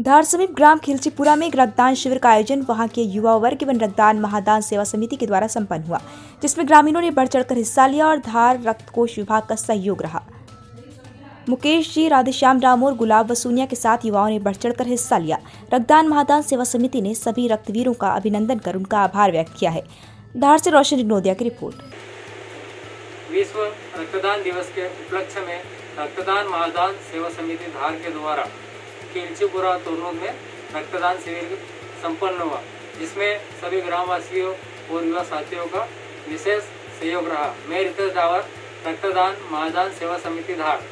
धार समीप ग्राम खिलचीपुरा में एक रक्तदान शिविर का आयोजन वहाँ के युवा वर्ग एवं रक्तदान महादान सेवा समिति के द्वारा संपन्न हुआ, जिसमें ग्रामीणों ने बढ़ चढ़कर हिस्सा लिया और धार रक्त कोष विभाग का सहयोग रहा। मुकेश जी, राधेश्याम राम और गुलाब वसूनिया के साथ युवाओं ने बढ़ चढ़कर हिस्सा लिया। रक्तदान महादान सेवा समिति ने सभी रक्तवीरों का अभिनंदन कर उनका आभार व्यक्त किया है। धार से रोशन रिनोदिया की रिपोर्ट। विश्व रक्तदान दिवस के उपलक्ष्य में रक्तदान महादान सेवा समिति धार के द्वारा में रक्तदान शिविर संपन्न हुआ, जिसमें सभी ग्रामवासियों और युवा साथियों का विशेष सहयोग रहा। मैं रितेश डावर, रक्तदान महादान सेवा समिति धार।